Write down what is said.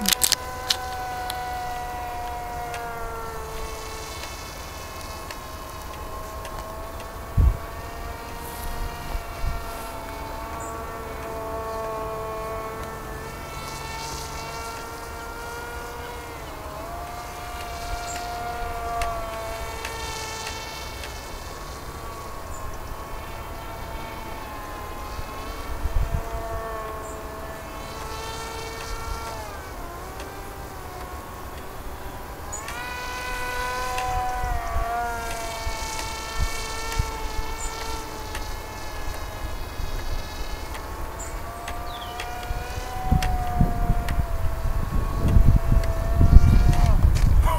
Mm-hmm.